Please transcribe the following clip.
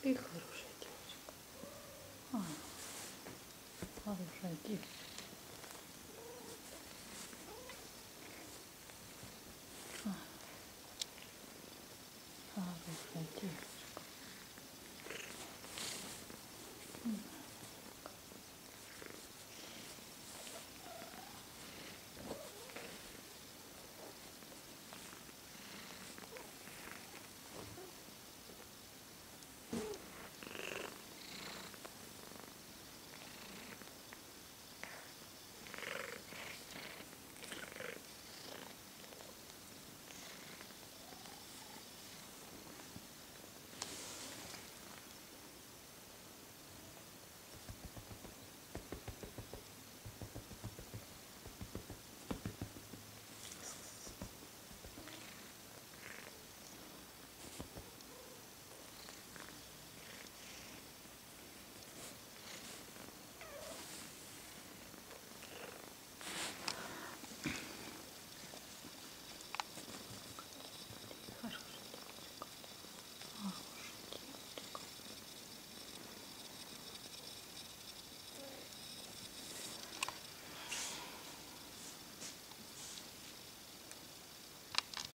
Ты хорошая девочка. А, хорошая девочка. А, хорошая девочка.